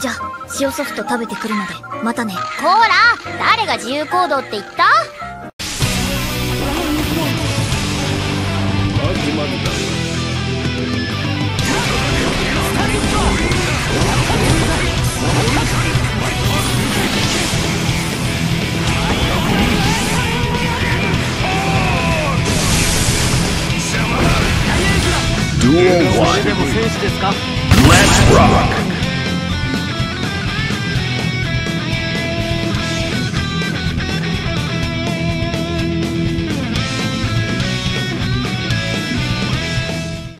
じゃあ塩ソフト食べてくるのでまたねこら誰が自由行動って言った？Duel 1. でも戦士ですか Let's rock!